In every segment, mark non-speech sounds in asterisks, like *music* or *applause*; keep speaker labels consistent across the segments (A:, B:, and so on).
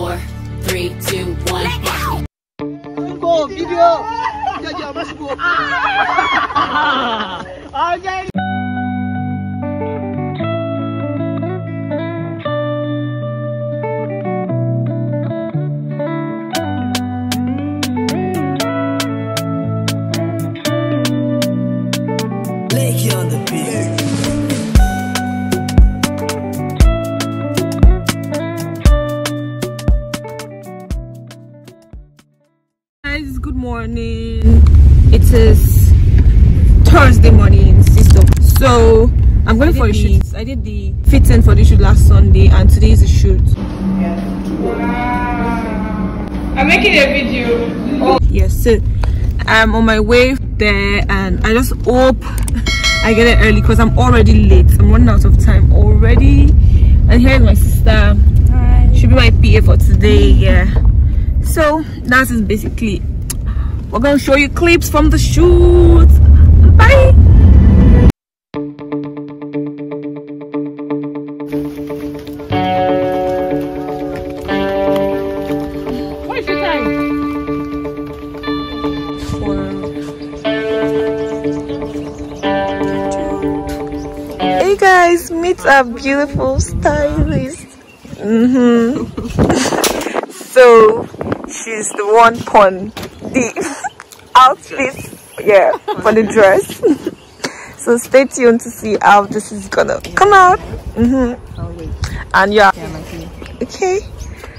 A: four, three, two, one.
B: Go video. Yeah, yeah, let's go. Okay.
C: Morning it is thursday morning sister. So i'm going for a shoot. I did the fitting for the shoot last sunday and today is the shoot.
D: I'm making a video.
C: yes so i'm on my way there and i just hope i get it early because i'm already late. I'm running out of time already. And here's my sister. Should be my pa for today yeah. So that is basically we're gonna show you clips from the shoot bye Hey guys, meet our beautiful stylist. Mm-hmm. *laughs* so she's the one pon the outfit, yeah, for the dress. *laughs* so stay tuned to see how this is gonna come out. Mm-hmm. And yeah, okay,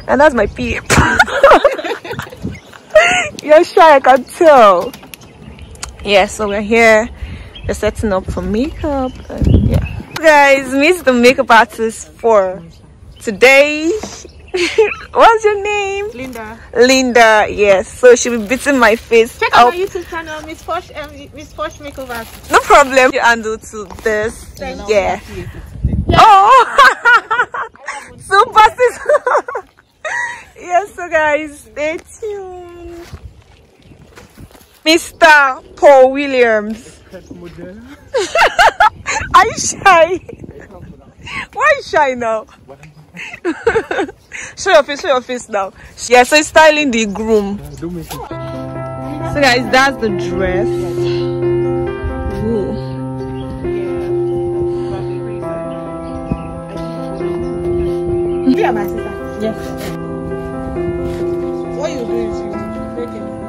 C: and that's my peep. *laughs* You're shy, I can tell. Yeah, so we're here. We're setting up for makeup. And yeah, guys, meet the makeup artist for today. *laughs* What's your name?
D: Linda.
C: Linda. Yes. So she'll be beating my face.
D: Check out
C: up.
D: my YouTube channel, Miss Posh, um, Miss Posh Makeover.
C: No problem. You handle to this. Yeah. Oh, *laughs* super sis. *laughs* yes, so guys, stay tuned. Mr. Paul Williams. Are you shy? Why are you shy now? Show your face, show your face now. Yeah, so he's styling the groom. So guys, that's the dress. Ooh.
D: Yeah, my sister.
C: Yes.
D: What you do is you make it.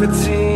E: Gravity?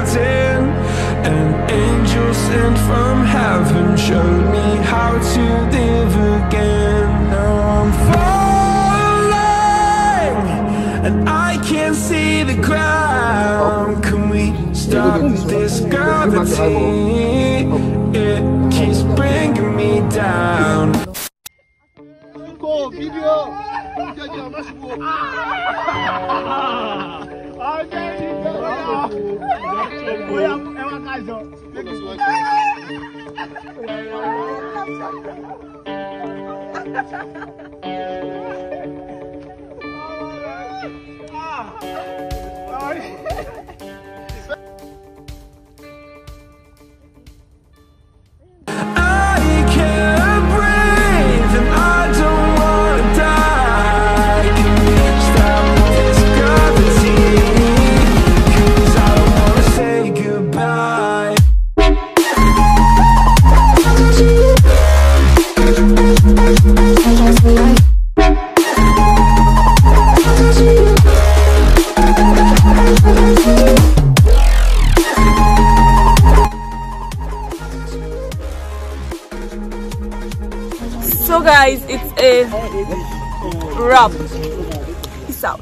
E: Garden. An angel sent from heaven showed me how to live again. Now I'm falling, and I can't see the ground. Can we stop this gravity? It keeps bringing me down.
B: Video. bóyá ẹ wá ká.
E: Ha ha ha
C: ha! Guys, it's uh, a wrap. Peace out.